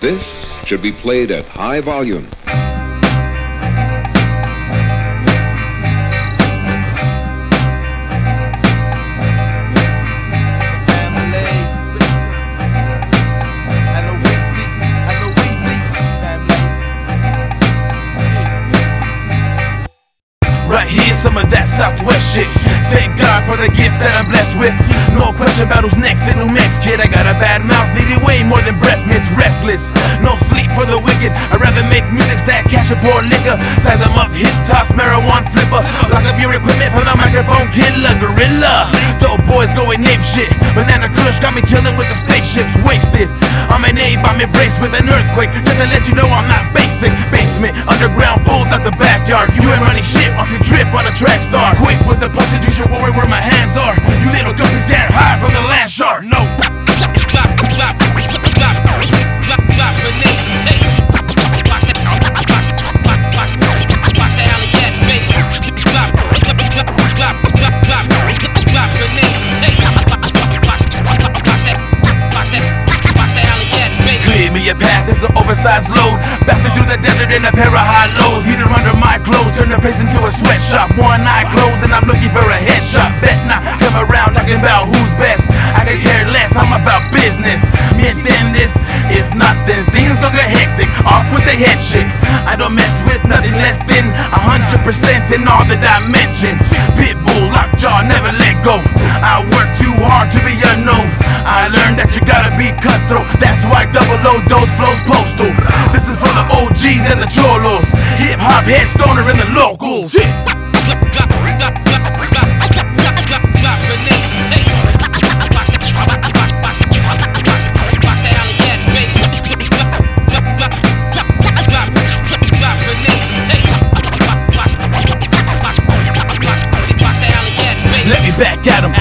This should be played at high volume. Right here, some of that Southwest shit. Thank God for the gift that I'm blessed with. No question about who's next in New Mex, kid. I got a bad mouth, need it way more than breath mints. Restless, no sleep for the wicked. I'd rather make music, stack cash, and pour liquor. Size 'em up, hit toss, marijuana flipper. Lock up your equipment from the microphone killer, gorilla. Dope boys going ape shit. Banana Kush got me chilling with the spaceships, wasted. I'm an ape, I'm embraced with an earthquake. Just to let you know I'm not basic. Basement, underground, pulled out the backyard. You ain't running shit track star. Quick with the punches, oversized load. Bouncing through the desert in a pair of high lows. Heater under my clothes, turn the place into a sweatshop. One eye closed, and I'm looking for a headshot. Bet not come around talking about who's best. I could care less, I'm about business. Me entiendes? If not, then things gonna get hectic. Off with the head shit. I don't mess with nothing less than a hundred percent in all that I. Pitbull, That's why double O those flows postal. This is for the OGs and the cholos. Hip hop head stoner and the locals.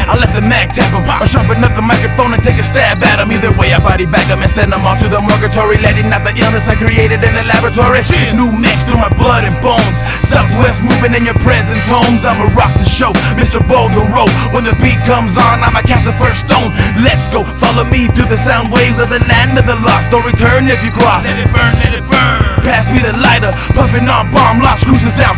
I let the mag tap him. Or sharpen up the microphone and take a stab at him. Either way, I body bag him and send him all to the morgatory. Letting out the illness I created in the laboratory. New Mex through my blood and bones. Southwest moving in your presence, homes. I'ma rock the show. Mr. Boulder Road. When the beat comes on, I'ma cast the first stone. Let's go. Follow me through the sound waves of the land of the lost. Don't return if you cross. Let it burn, let it burn. Pass me the lighter. Puffing on bomb lost cruising Al